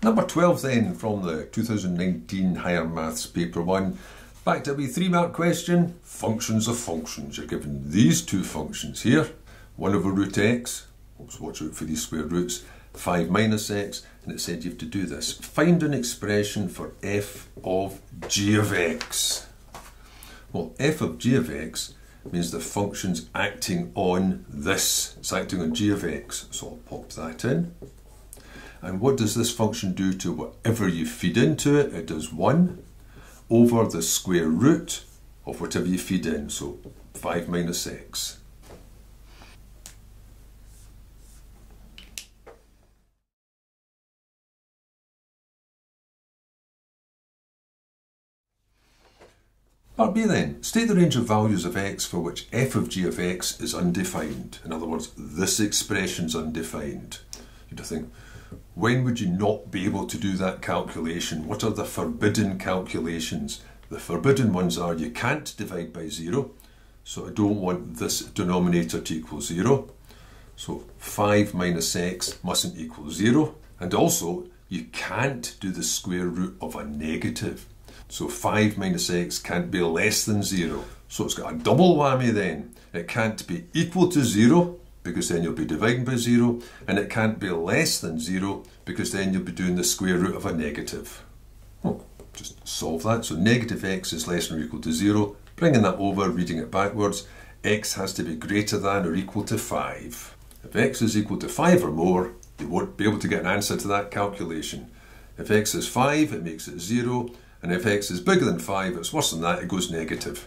Number 12 then from the 2019 Higher Maths Paper 1. Back to a wee three mark question. Functions of functions. You're given these two functions here. 1 over root x, Let's watch out for these square roots, 5 minus x, and it said you have to do this. Find an expression for f of g of x. Well, f of g of x means the function's acting on this. It's acting on g of x, so I'll pop that in. And what does this function do to whatever you feed into it? It does 1 over the square root of whatever you feed in, so 5 minus x. Part B then, state the range of values of x for which f of g of x is undefined. In other words, this expression is undefined. You'd think, when would you not be able to do that calculation? What are the forbidden calculations? The forbidden ones are you can't divide by zero, so I don't want this denominator to equal zero. So 5 minus x mustn't equal zero. And also, you can't do the square root of a negative. So 5 minus x can't be less than 0. So it's got a double whammy then. It can't be equal to 0 because then you'll be dividing by 0 and it can't be less than 0 because then you'll be doing the square root of a negative. Well, just solve that. So negative x is less than or equal to 0. Bringing that over, reading it backwards, x has to be greater than or equal to 5. If x is equal to 5 or more, you won't be able to get an answer to that calculation. If x is 5, it makes it 0. And if x is bigger than 5, it's worse than that, it goes negative.